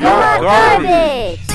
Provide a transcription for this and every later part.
You're, garbage. garbage.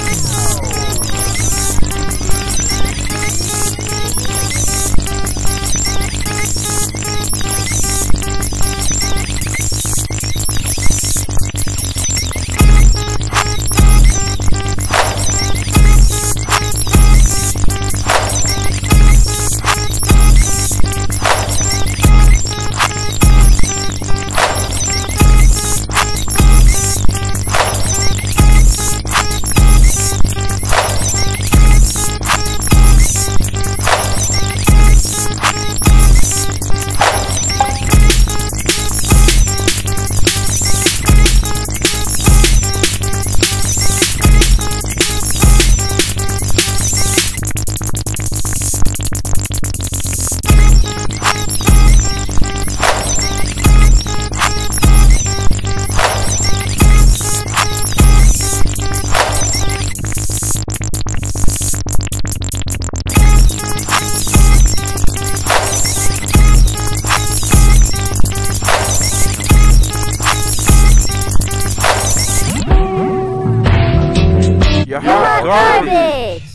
Your hot garbage! Garbage!